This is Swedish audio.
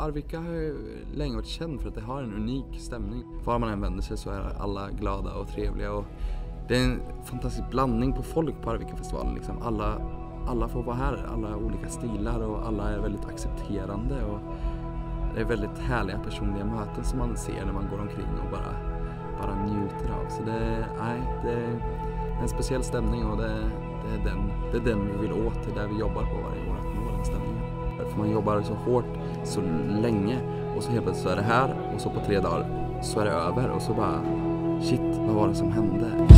Arvika har ju länge varit känd för att det har en unik stämning. Var man än vänder sig så är alla glada och trevliga och det är en fantastisk blandning på folk på Arvikafestivalen. Liksom. Alla, alla får vara här, alla olika stilar och alla är väldigt accepterande. Och det är väldigt härliga personliga möten som man ser när man går omkring och bara, bara njuter av. Så det, nej, det är en speciell stämning och det, det, är den, det är den vi vill åt, det är där vi jobbar på varje år, för man jobbar så hårt så länge och så helt plötsligt så är det här och så på tre dagar så är det över och så bara shit, vad var det som hände?